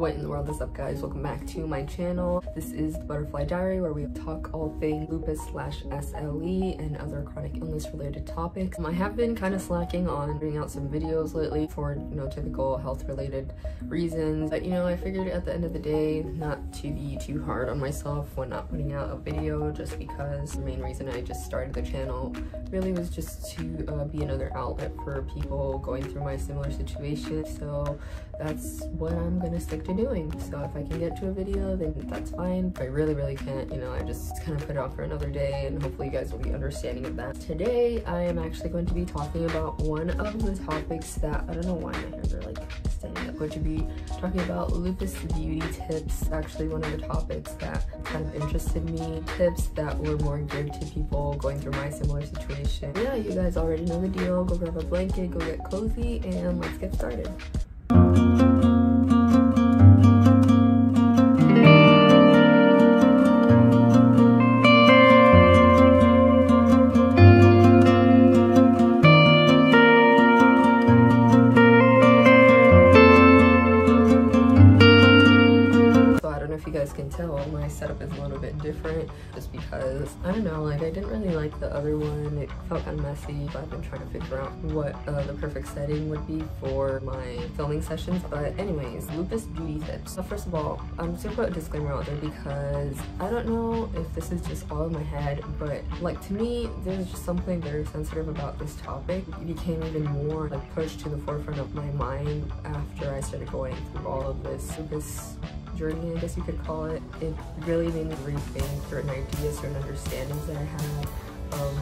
What in the world is up guys? Welcome back to my channel. This is the Butterfly Diary where we talk all things lupus slash SLE and other chronic illness related topics. Um, I have been kind of slacking on putting out some videos lately for, you know, typical health related reasons. But, you know, I figured at the end of the day not to be too hard on myself when not putting out a video just because the main reason I just started the channel really was just to uh, be another outlet for people going through my similar situation. So that's what I'm gonna stick to doing. So if I can get to a video, then that's fine. If I really, really can't, you know, I just kind of put it off for another day and hopefully you guys will be understanding of that. Today, I am actually going to be talking about one of the topics that, I don't know why my hands are like standing up, going to be talking about lupus beauty tips. Actually, one of the topics that kind of interested me, tips that were more geared to people going through my similar situation. Yeah, you guys already know the deal. Go grab a blanket, go get cozy, and let's get started. But I've been trying to figure out what uh, the perfect setting would be for my filming sessions but anyways lupus beauty tips so first of all I'm just gonna put a disclaimer out there because I don't know if this is just all in my head but like to me there's just something very sensitive about this topic it became even more like pushed to the forefront of my mind after I started going through all of this lupus journey, I guess you could call it. It really made me rethink certain ideas, certain understandings that I had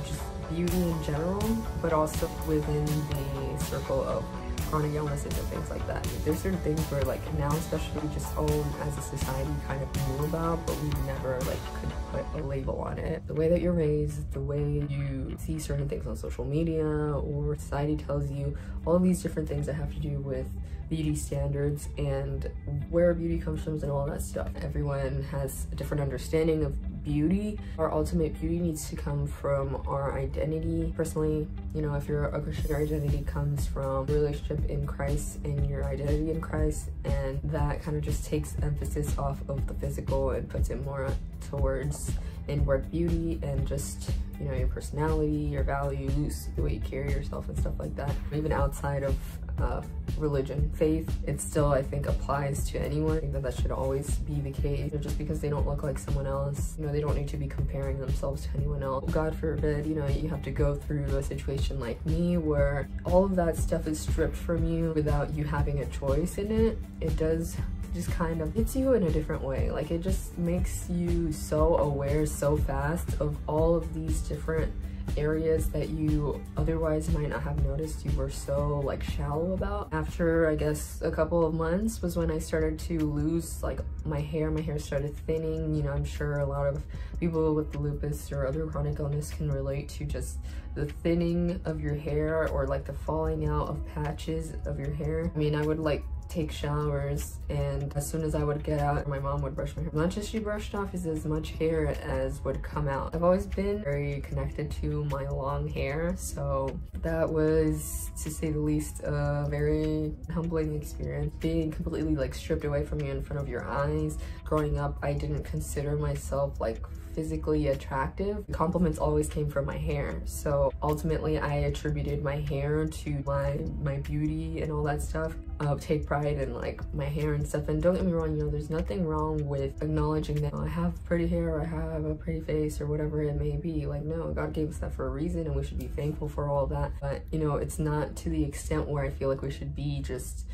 just beauty in general, but also within the circle of chronic illnesses and things like that. There's certain things where like now especially just own as a society kind of knew about, but we never like could put a label on it. The way that you're raised, the way you see certain things on social media or society tells you, all these different things that have to do with beauty standards and where beauty comes from and all that stuff. Everyone has a different understanding of beauty. Our ultimate beauty needs to come from our identity. Personally, you know, if you're a Christian, your identity comes from relationship in Christ and your identity in Christ. And that kind of just takes emphasis off of the physical and puts it more towards inward beauty and just you know your personality your values the way you carry yourself and stuff like that even outside of uh, religion. Faith, it still, I think, applies to anyone. I think that that should always be the case. just because they don't look like someone else, you know, they don't need to be comparing themselves to anyone else. God forbid, you know, you have to go through a situation like me where all of that stuff is stripped from you without you having a choice in it. It does just kind of hits you in a different way. Like it just makes you so aware so fast of all of these different areas that you otherwise might not have noticed you were so like shallow about. After I guess a couple of months was when I started to lose like my hair. My hair started thinning. You know, I'm sure a lot of people with lupus or other chronic illness can relate to just the thinning of your hair or like the falling out of patches of your hair. I mean, I would like take showers and as soon as I would get out my mom would brush my hair. As much as she brushed off is as much hair as would come out. I've always been very connected to my long hair so that was to say the least a very humbling experience. Being completely like stripped away from you in front of your eyes. Growing up I didn't consider myself like physically attractive. Compliments always came from my hair. So ultimately I attributed my hair to my, my beauty and all that stuff. Uh, take pride in like my hair and stuff. And don't get me wrong, you know, there's nothing wrong with acknowledging that I have pretty hair or I have a pretty face or whatever it may be. Like, no, God gave us that for a reason and we should be thankful for all that. But, you know, it's not to the extent where I feel like we should be just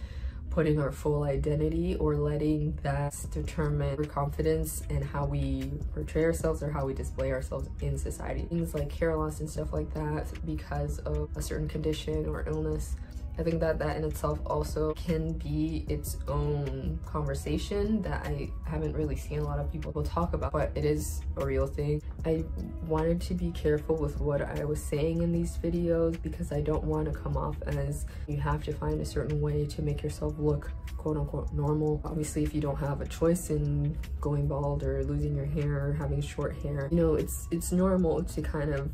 putting our full identity or letting that determine our confidence and how we portray ourselves or how we display ourselves in society. Things like hair loss and stuff like that because of a certain condition or illness I think that that in itself also can be its own conversation that I haven't really seen a lot of people talk about, but it is a real thing. I wanted to be careful with what I was saying in these videos because I don't want to come off as you have to find a certain way to make yourself look quote unquote normal. Obviously, if you don't have a choice in going bald or losing your hair or having short hair, you know, it's, it's normal to kind of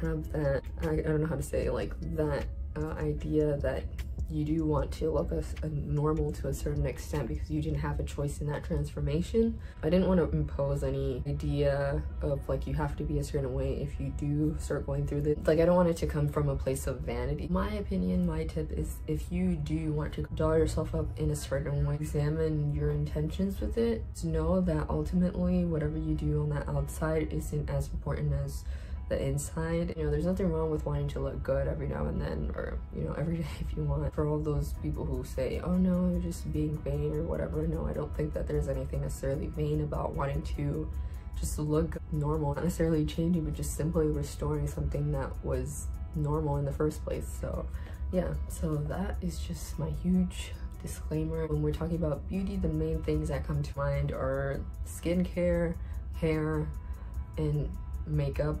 have that, I, I don't know how to say, like that uh, idea that you do want to look a, a normal to a certain extent because you didn't have a choice in that transformation. I didn't want to impose any idea of like you have to be a certain way if you do start going through this. Like I don't want it to come from a place of vanity. My opinion, my tip is if you do want to doll yourself up in a certain way, examine your intentions with it. To know that ultimately whatever you do on that outside isn't as important as the inside. You know, there's nothing wrong with wanting to look good every now and then or, you know, every day if you want. For all those people who say, oh no, you're just being vain or whatever. No, I don't think that there's anything necessarily vain about wanting to just look normal. Not necessarily changing, but just simply restoring something that was normal in the first place. So yeah, so that is just my huge disclaimer. When we're talking about beauty, the main things that come to mind are skincare, hair, and makeup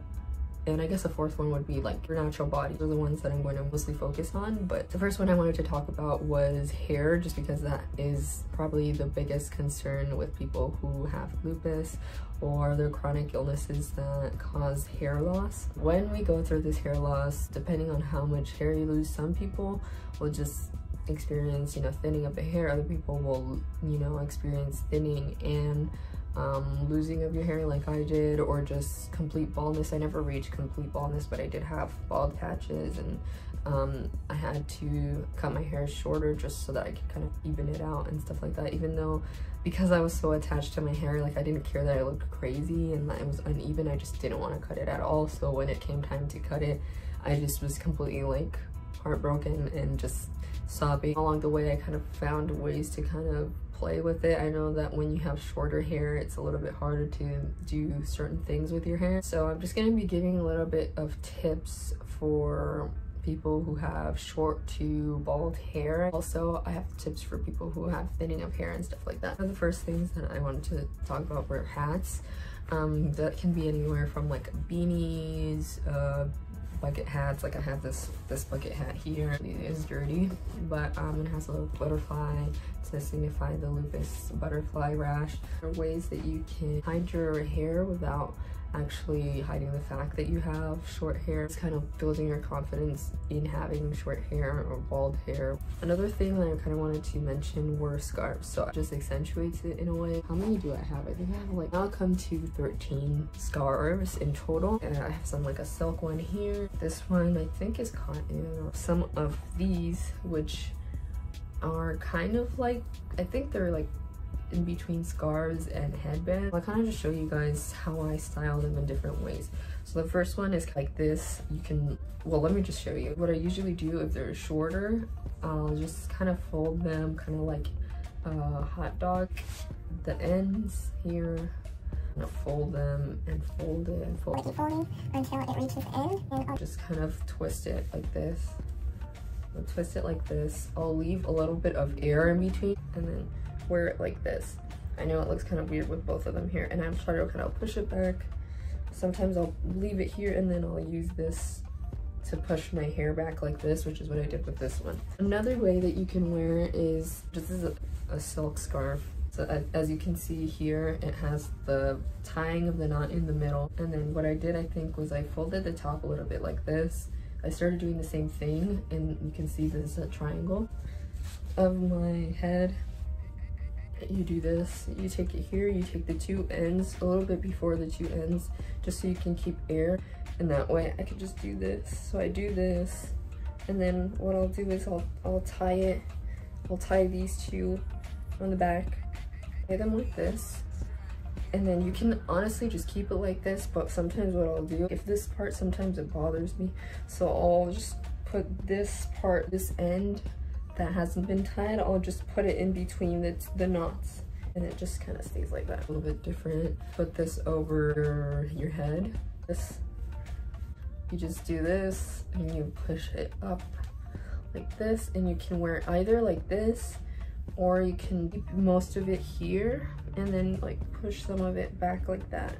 and I guess the fourth one would be like your natural body. Those are the ones that I'm going to mostly focus on. But the first one I wanted to talk about was hair, just because that is probably the biggest concern with people who have lupus or other chronic illnesses that cause hair loss. When we go through this hair loss, depending on how much hair you lose, some people will just experience, you know, thinning of the hair. Other people will, you know, experience thinning and um, losing of your hair like I did or just complete baldness. I never reached complete baldness, but I did have bald patches and um, I had to cut my hair shorter just so that I could kind of even it out and stuff like that. Even though because I was so attached to my hair, like I didn't care that I looked crazy and that it was uneven, I just didn't want to cut it at all. So when it came time to cut it, I just was completely like heartbroken and just sobbing. Along the way, I kind of found ways to kind of play with it. I know that when you have shorter hair, it's a little bit harder to do certain things with your hair. So I'm just gonna be giving a little bit of tips for people who have short to bald hair. Also, I have tips for people who have thinning of hair and stuff like that. One of the first things that I wanted to talk about were hats. Um, that can be anywhere from like beanies, uh, bucket hats. Like I have this this bucket hat here. It is dirty, but um, it has a little butterfly to signify the lupus butterfly rash. There are ways that you can hide your hair without actually hiding the fact that you have short hair. It's kind of building your confidence in having short hair or bald hair. Another thing that I kind of wanted to mention were scarves. So it just accentuates it in a way. How many do I have? I think I have like, I'll come to 13 scarves in total. And I have some like a silk one here. This one I think is cotton. Some of these, which are kind of like, I think they're like in between scarves and headband. I'll kind of just show you guys how I style them in different ways. So the first one is like this. You can, well, let me just show you. What I usually do if they're shorter, I'll just kind of fold them kind of like a hot dog. The ends here, I'm gonna fold them and fold it and fold it. folding until it reaches the end. And I'll just kind of twist it like this. I'll twist it like this. I'll leave a little bit of air in between and then wear it like this. I know it looks kind of weird with both of them here and I'm trying to kind of push it back. Sometimes I'll leave it here and then I'll use this to push my hair back like this, which is what I did with this one. Another way that you can wear it is, this is a, a silk scarf. So as you can see here, it has the tying of the knot in the middle. And then what I did, I think, was I folded the top a little bit like this. I started doing the same thing and you can see this a triangle of my head you do this you take it here you take the two ends a little bit before the two ends just so you can keep air. And that way I can just do this. So I do this. And then what I'll do is I'll, I'll tie it I'll tie these two on the back tie them like this. And then you can honestly just keep it like this but sometimes what I'll do if this part sometimes it bothers me. So I'll just put this part this end that hasn't been tied, I'll just put it in between the, the knots and it just kind of stays like that. A little bit different. Put this over your head. This, you just do this and you push it up like this and you can wear it either like this or you can keep most of it here and then like push some of it back like that.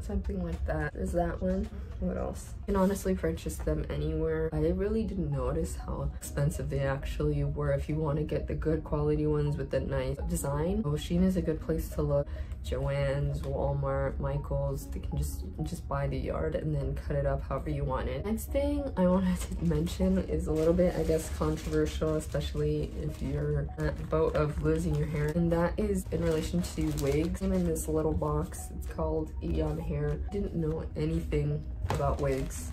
something like that. There's that one. What else? You can honestly purchase them anywhere. I really didn't notice how expensive they actually were if you want to get the good quality ones with the nice design. Shein is a good place to look. Joann's, Walmart, Michael's, they can just just buy the yard and then cut it up however you want it. Next thing I wanted to mention is a little bit, I guess, controversial, especially if you're at boat of losing your hair. And that is in relation to wigs. I'm in this little box. It's called Eon Hair. Didn't know anything about wigs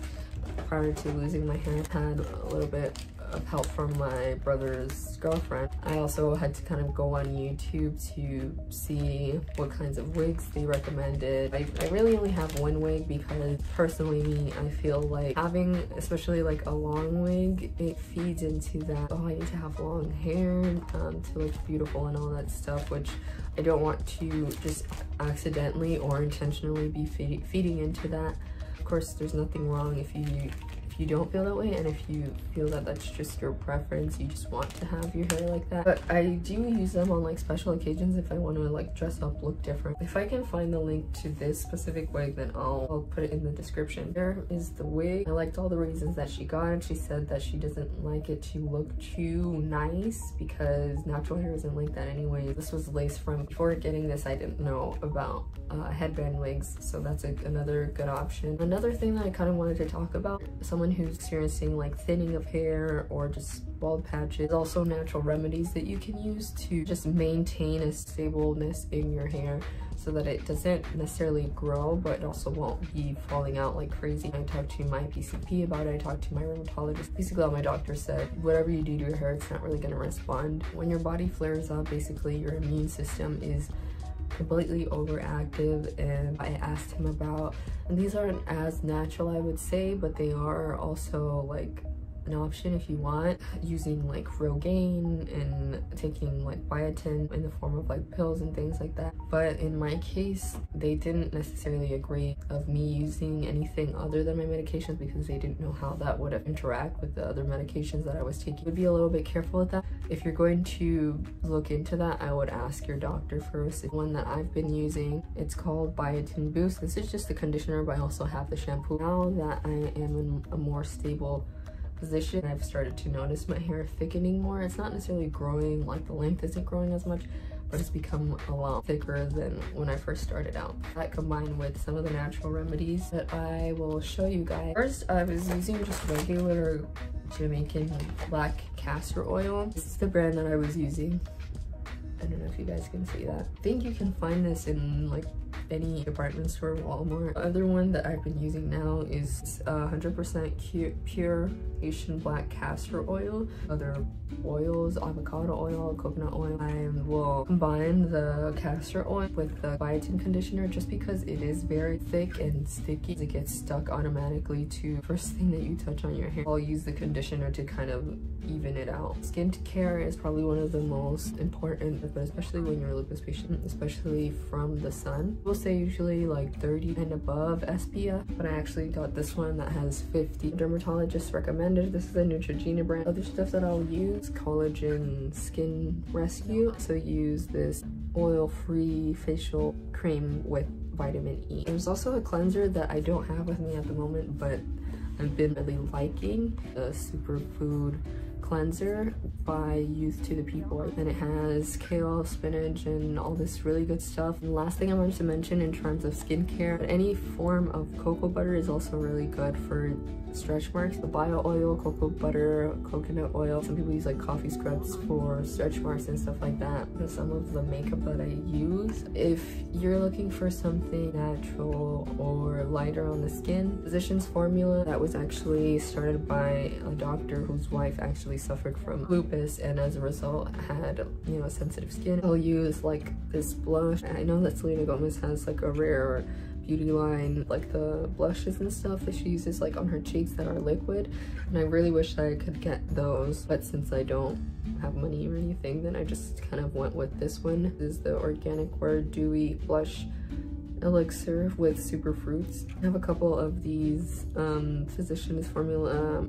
prior to losing my hair. I Had a little bit of help from my brother's girlfriend. I also had to kind of go on YouTube to see what kinds of wigs they recommended. I, I really only have one wig because personally me, I feel like having especially like a long wig, it feeds into that, oh I need to have long hair um, to look beautiful and all that stuff, which I don't want to just accidentally or intentionally be feed feeding into that. Course, there's nothing wrong if you you don't feel that way and if you feel that that's just your preference you just want to have your hair like that. But i do use them on like special occasions if i want to like dress up look different. If i can find the link to this specific wig then i'll, I'll put it in the description. There is the wig. I liked all the reasons that she got. She said that she doesn't like it to look too nice because natural hair isn't like that anyway. This was lace front before getting this i didn't know about uh, headband wigs so that's a, another good option. Another thing that i kind of wanted to talk about someone who's experiencing like thinning of hair or just bald patches. Also natural remedies that you can use to just maintain a stableness in your hair so that it doesn't necessarily grow but it also won't be falling out like crazy. I talked to my PCP about it, I talked to my rheumatologist. Basically all my doctor said, whatever you do to your hair, it's not really gonna respond. When your body flares up, basically your immune system is completely overactive and I asked him about and these aren't as natural I would say but they are also like an option if you want using like Rogaine and taking like biotin in the form of like pills and things like that but in my case they didn't necessarily agree of me using anything other than my medications because they didn't know how that would interact with the other medications that I was taking. Would be a little bit careful with that. If you're going to look into that I would ask your doctor first. One that I've been using it's called Biotin Boost. This is just the conditioner but I also have the shampoo. Now that I am in a more stable position. I've started to notice my hair thickening more. It's not necessarily growing, like the length isn't growing as much, but it's become a lot thicker than when I first started out. That combined with some of the natural remedies that I will show you guys. First, I was using just regular Jamaican black castor oil. This is the brand that I was using. I don't know if you guys can see that. I think you can find this in like any department store, Walmart. The other one that I've been using now is 100% uh, pure Haitian black castor oil. Other oils, avocado oil, coconut oil. I will combine the castor oil with the biotin conditioner just because it is very thick and sticky. It gets stuck automatically to first thing that you touch on your hair. I'll use the conditioner to kind of even it out. Skincare is probably one of the most important, but especially when you're a lupus patient, especially from the sun. We'll say usually like 30 and above SPF, but I actually got this one that has 50. Dermatologist recommended. This is a Neutrogena brand. Other stuff that I'll use, Collagen Skin Rescue. So use this oil-free facial cream with vitamin E. There's also a cleanser that I don't have with me at the moment, but I've been really liking the Superfood cleanser by Youth to the People. And it has kale, spinach, and all this really good stuff. And last thing I wanted to mention in terms of skincare, any form of cocoa butter is also really good for stretch marks. The bio oil, cocoa butter, coconut oil. Some people use like coffee scrubs for stretch marks and stuff like that. And some of the makeup that I use. If you're looking for something natural or lighter on the skin, Physicians Formula that was actually started by a doctor whose wife actually suffered from lupus and as a result had, you know, sensitive skin. I'll use like this blush. I know that Selena Gomez has like a rare beauty line like the blushes and stuff that she uses like on her cheeks that are liquid and I really wish that I could get those but since I don't have money or anything then I just kind of went with this one this is the organic wear dewy blush elixir with super fruits I have a couple of these um physicians formula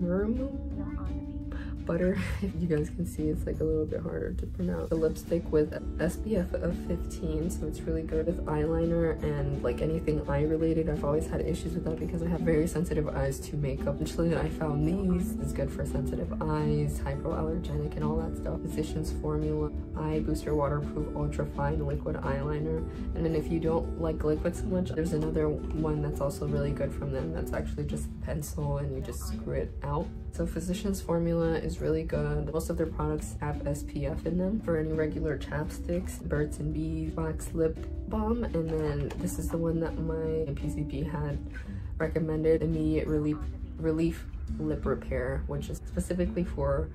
butter. If you guys can see, it's like a little bit harder to pronounce. The lipstick with SPF of 15, so it's really good with eyeliner and like anything eye related. I've always had issues with that because I have very sensitive eyes to makeup. Eventually, I found these. It's good for sensitive eyes, hypoallergenic, and all that stuff. Physicians Formula Eye Booster Waterproof Ultra Fine Liquid Eyeliner. And then if you don't like liquid so much, there's another one that's also really good from them. That's actually just a pencil and you just screw it out. So Physicians Formula is really good. Most of their products have SPF in them for any regular chapsticks, Burt's and Bees Wax Lip Balm. And then this is the one that my PCP had recommended, Immediate Relief, Relief Lip Repair, which is specifically for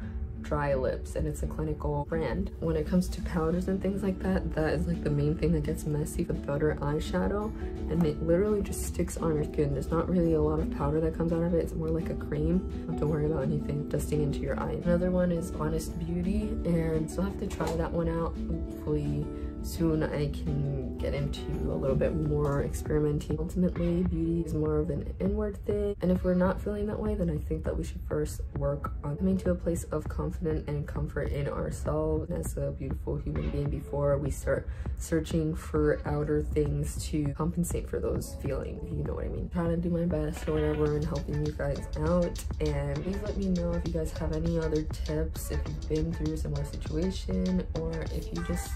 dry lips and it's a clinical brand. When it comes to powders and things like that, that is like the main thing that gets messy with butter eyeshadow and it literally just sticks on your skin. There's not really a lot of powder that comes out of it. It's more like a cream. Don't have to worry about anything dusting into your eye. Another one is Honest Beauty and so I have to try that one out. Hopefully soon I can get into a little bit more experimenting. Ultimately, beauty is more of an inward thing. And if we're not feeling that way, then I think that we should first work on coming to a place of confidence and comfort in ourselves as a beautiful human being before we start searching for outer things to compensate for those feelings, you know what I mean. Trying to do my best or whatever and helping you guys out. And please let me know if you guys have any other tips, if you've been through a similar situation, or if you just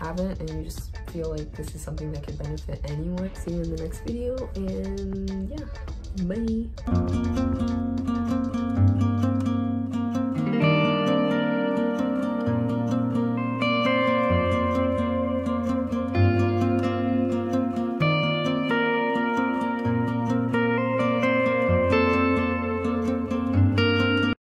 haven't and you just feel like this is something that could benefit anyone. See you in the next video and yeah, bye.